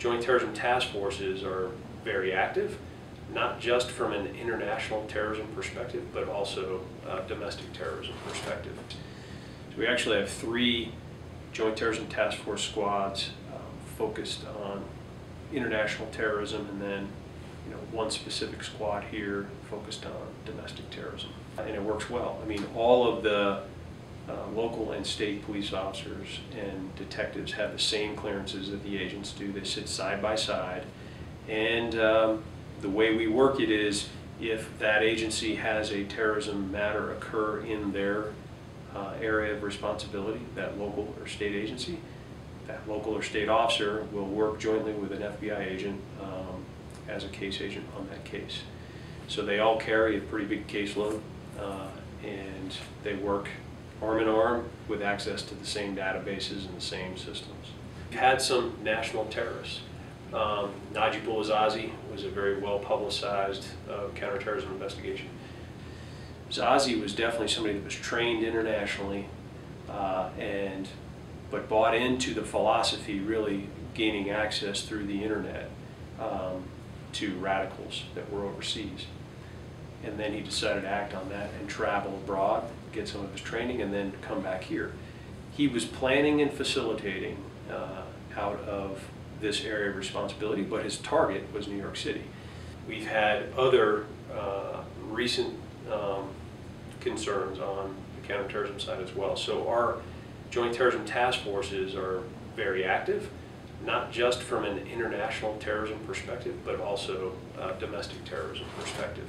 Joint Terrorism Task Forces are very active, not just from an international terrorism perspective, but also domestic terrorism perspective. So we actually have three Joint Terrorism Task Force squads um, focused on international terrorism, and then you know one specific squad here focused on domestic terrorism, and it works well. I mean, all of the uh, local and state police officers and detectives have the same clearances that the agents do. They sit side by side, and um, the way we work it is if that agency has a terrorism matter occur in their uh, area of responsibility, that local or state agency, that local or state officer will work jointly with an FBI agent um, as a case agent on that case. So they all carry a pretty big caseload, uh, and they work arm in arm with access to the same databases and the same systems. Had some national terrorists. Um, Najibullah Zazi was a very well publicized uh, counterterrorism investigation. Zazi was definitely somebody that was trained internationally uh, and but bought into the philosophy really gaining access through the internet um, to radicals that were overseas. And then he decided to act on that and travel abroad, get some of his training, and then come back here. He was planning and facilitating uh, out of this area of responsibility, but his target was New York City. We've had other uh, recent um, concerns on the counterterrorism side as well. So our Joint Terrorism Task Forces are very active, not just from an international terrorism perspective, but also uh, domestic terrorism perspective.